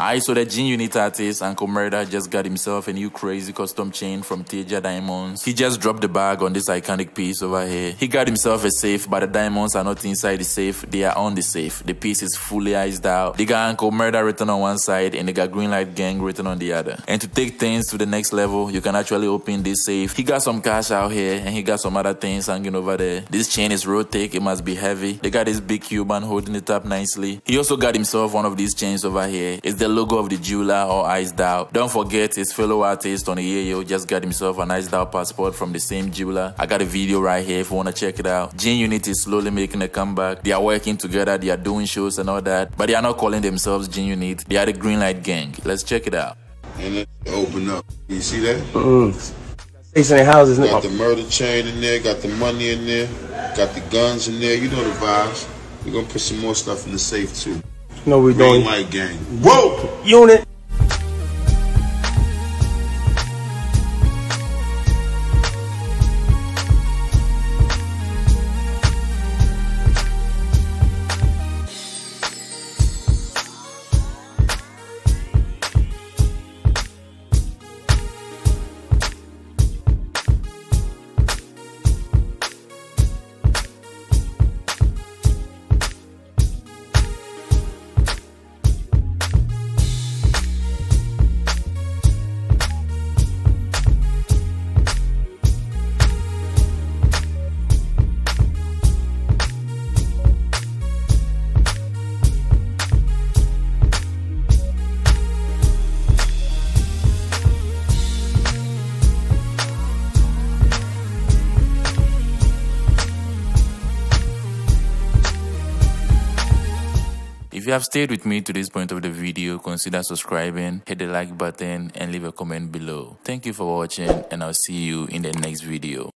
I saw the G Unit artist Uncle Murda just got himself a new crazy custom chain from Tajia Diamonds. He just dropped the bag on this iconic piece over here. He got himself a safe, but the diamonds are not inside the safe, they are on the safe. The piece is fully iced out. They got Uncle Murda written on one side and they got Green Light Gang written on the other. And to take things to the next level, you can actually open this safe. He got some cash out here and he got some other things hanging over there. This chain is real thick, it must be heavy. They got this big Cuban holding it up nicely. He also got himself one of these chains over here. It's the logo of the jeweler or iced out. Don't forget his fellow artist Tony Yayo just got himself an iced out passport from the same jeweler. I got a video right here if you wanna check it out. G Unit is slowly making a comeback. They are working together, they are doing shows and all that, but they are not calling themselves G Unit. They are the Green Light Gang. Let's check it out. And it open up. You see that? Mm. Station houses. Got the murder chain in there, got the money in there, got the guns in there. You know the vibes. We're gonna put some more stuff in the safe too. No, we Green doing light gang. Whoa! unit. You have stayed with me to this point of the video, consider subscribing, hit the like button, and leave a comment below. Thank you for watching, and I'll see you in the next video.